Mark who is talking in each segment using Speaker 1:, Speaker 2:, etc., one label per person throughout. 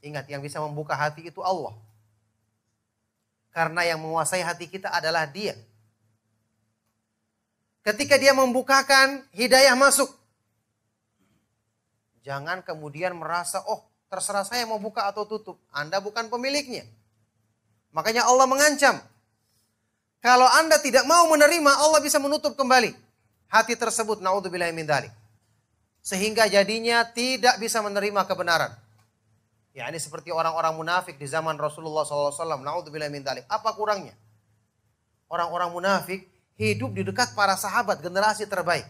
Speaker 1: Ingat, yang bisa membuka hati itu Allah. Karena yang menguasai hati kita adalah Dia. Ketika Dia membukakan, hidayah masuk. Jangan kemudian merasa, oh terserah saya mau buka atau tutup. Anda bukan pemiliknya. Makanya Allah mengancam. Kalau Anda tidak mau menerima, Allah bisa menutup kembali. Hati tersebut, na'udzubillah min dalik. Sehingga jadinya tidak bisa menerima kebenaran. Ya ini seperti orang-orang munafik di zaman Rasulullah SAW. Na'udzubillah min. Apa kurangnya? Orang-orang munafik hidup di dekat para sahabat generasi terbaik.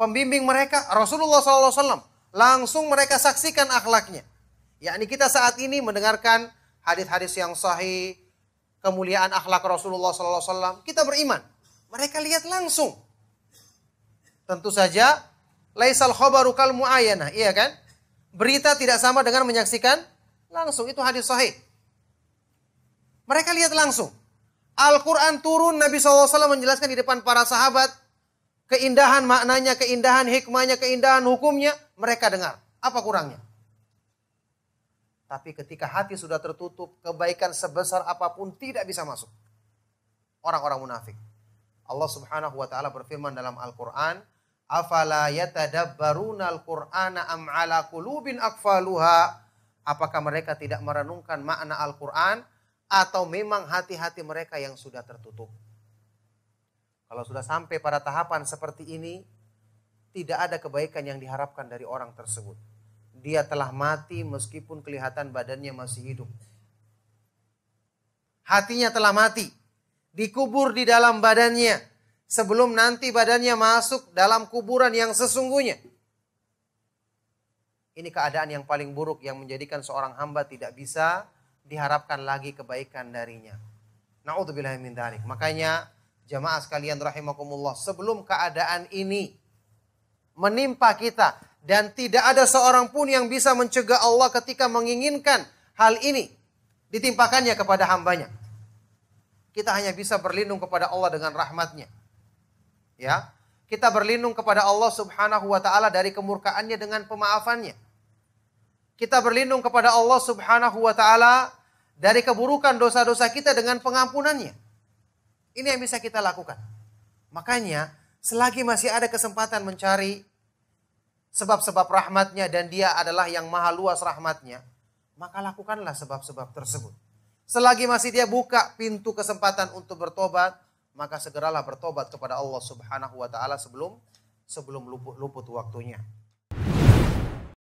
Speaker 1: Pembimbing mereka Rasulullah SAW. Langsung mereka saksikan akhlaknya. Ya ini kita saat ini mendengarkan hadis-hadis yang sahih, kemuliaan akhlak Rasulullah SAW. Kita beriman. Mereka lihat langsung. Tentu saja, laisal khobaru kal mu'ayyanah, iya kan? Berita tidak sama dengan menyaksikan langsung. Itu hadis sahih. Mereka lihat langsung. Al-Quran turun, Nabi SAW menjelaskan di depan para sahabat. Keindahan maknanya, keindahan hikmahnya, keindahan hukumnya. Mereka dengar. Apa kurangnya? Tapi ketika hati sudah tertutup, kebaikan sebesar apa pun tidak bisa masuk. Orang-orang munafik. Allah subhanahu wa ta'ala berfirman dalam Al-Quran, afala yatadabbaruna al-Qur'ana am ala qulubin akfaluha? Apakah mereka tidak merenungkan makna Al-Qur'an atau memang hati-hati mereka yang sudah tertutup? Kalau sudah sampai pada tahapan seperti ini, tidak ada kebaikan yang diharapkan dari orang tersebut. Dia telah mati meskipun kelihatan badannya masih hidup. Hatinya telah mati, dikubur di dalam badannya sebelum nanti badannya masuk dalam kuburan yang sesungguhnya. Ini keadaan yang paling buruk yang menjadikan seorang hamba tidak bisa diharapkan lagi kebaikan darinya. Na'udzubillah min. Makanya jamaah sekalian rahimakumullah, sebelum keadaan ini menimpa kita dan tidak ada seorang pun yang bisa mencegah Allah ketika menginginkan hal ini ditimpakannya kepada hambanya. Kita hanya bisa berlindung kepada Allah dengan rahmatnya ya kita berlindung kepada Allah Subhanahu wa taala dari kemurkaannya dengan pemaafannya. Kita berlindung kepada Allah Subhanahu wa taala dari keburukan dosa-dosa kita dengan pengampunannya. Ini yang bisa kita lakukan. Makanya selagi masih ada kesempatan mencari sebab-sebab rahmatnya dan dia adalah yang maha luas rahmatnya, maka lakukanlah sebab-sebab tersebut. Selagi masih dia buka pintu kesempatan untuk bertobat, maka segeralah bertobat kepada Allah Subhanahu wa taala sebelum sebelum luput, luput waktunya.